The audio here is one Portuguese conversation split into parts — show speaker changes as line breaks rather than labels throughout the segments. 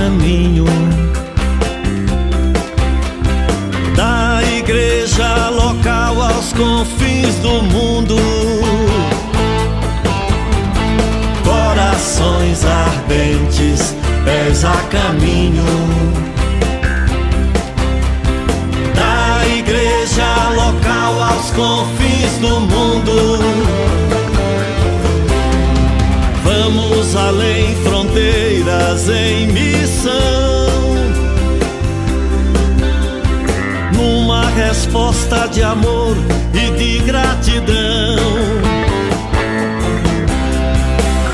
caminho da igreja local aos confins do mundo. Corações ardentes, pés a caminho da igreja local aos confins do mundo. Resposta de amor e de gratidão.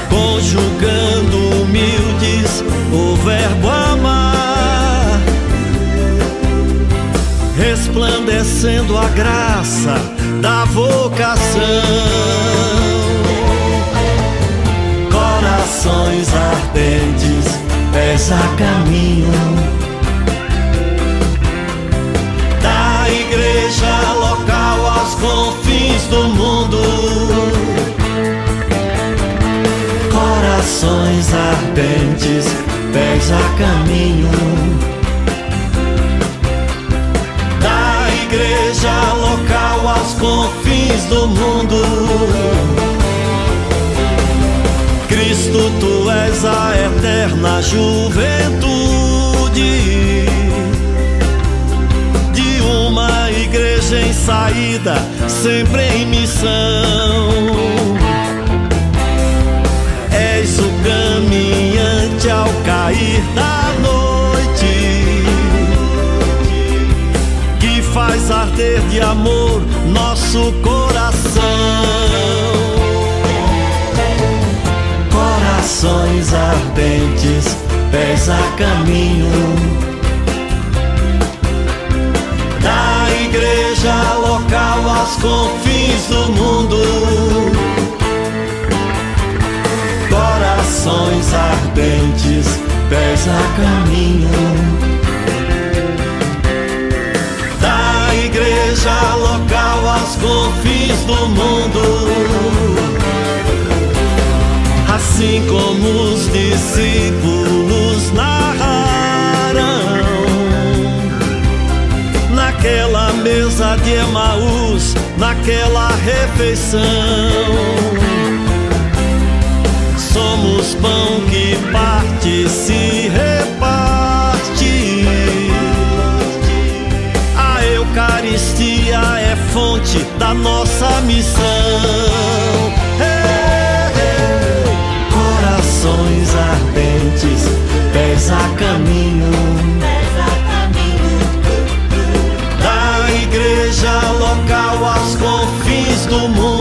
Conjugando humildes o verbo amar. Resplandecendo a graça da vocação corações ardentes, pés a caminho Corações ardentes, pés a caminho da igreja local aos confins do mundo. Cristo, tu és a eterna juventude de uma igreja em saída, sempre em missão. Caminhante ao cair da noite que faz arder de amor nosso coração. corações ardentes, pés a caminho da igreja local aos confins do mundo. Corações ardentes, pés a caminho. Da igreja local aos confins do mundo. Assim como os discípulos narraram. Naquela mesa de Emaús, naquela refeição. Somos pão que parte se reparte. A Eucaristia é fonte da nossa missão. corações ardentes, pés a caminho, da igreja local aos confins do mundo.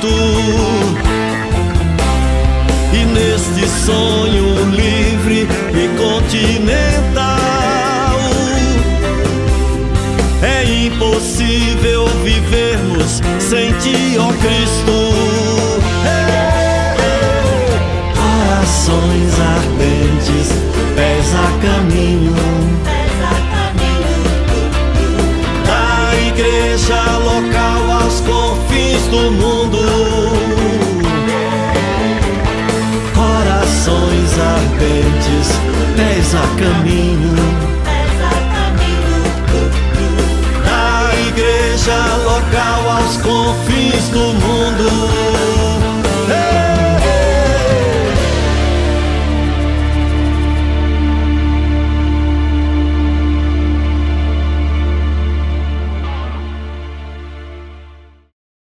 Espírito. E neste sonho livre e continental, é impossível vivermos sem ti, ó Cristo. corações ardentes, pés a caminho, igreja local aos confins do mundo. Local aos confins do mundo.